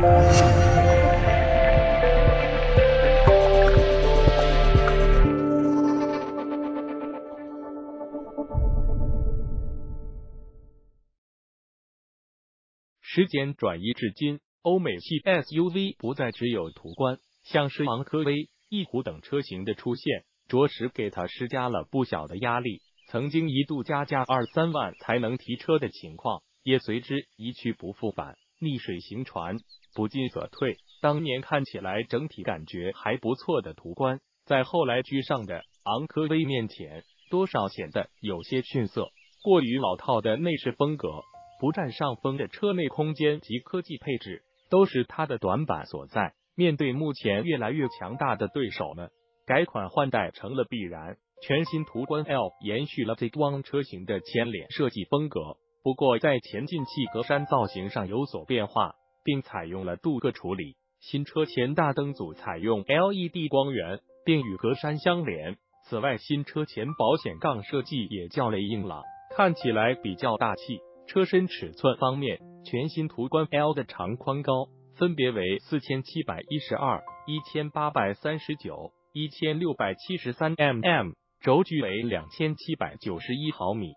时间转移至今，欧美系 SUV 不再只有途观，像是昂科威、翼虎等车型的出现，着实给它施加了不小的压力。曾经一度加价二三万才能提车的情况，也随之一去不复返，逆水行船，不进则退。当年看起来整体感觉还不错的途观，在后来居上的昂科威面前，多少显得有些逊色。过于老套的内饰风格，不占上风的车内空间及科技配置，都是它的短板所在。面对目前越来越强大的对手们，改款换代成了必然。全新途观 L 延续了 Z1 车型的前脸设计风格，不过在前进气格栅造型上有所变化，并采用了镀铬处理。新车前大灯组采用 LED 光源，并与格栅相连。此外，新车前保险杠设计也较为硬朗，看起来比较大气。车身尺寸方面，全新途观 L 的长宽高分别为四千七百一十二、一千八百三十九、一千六百七十三 mm。轴距为两千七百九十一毫米，